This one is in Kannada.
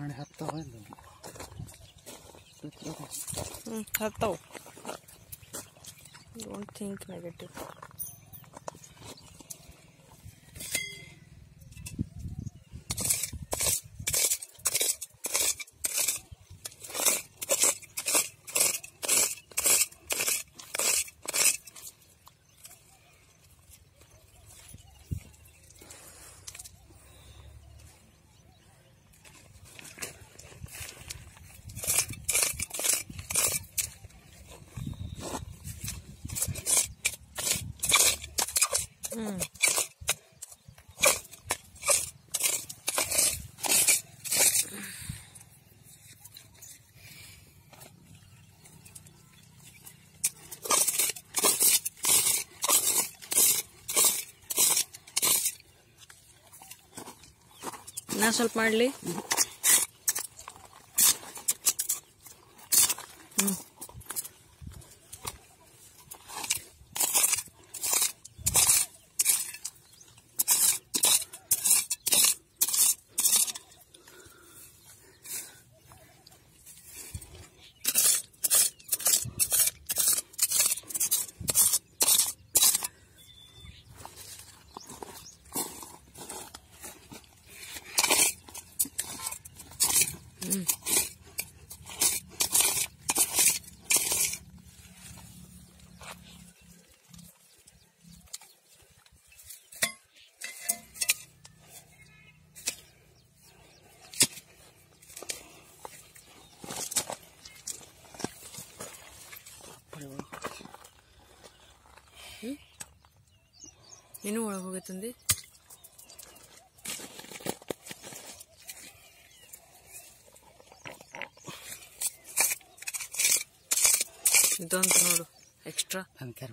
ಮನೆ ಹತ್ತವ ಇಲ್ಲ ಹ್ಞೂ ಹತ್ತವು ಡೋಂಟ್ ಥಿಂಕ್ ನೆಗೆಟಿವ್ ನಾ ಸ್ವಲ್ಪ ಮಾಡಲಿ. ಹ್ಞೂ 음. 응? 얘는 뭐라고 하겠던데? ಇದಂತ ನೋಡು ಎಕ್ಸ್ಟ್ರಾ ಹಂಗೆ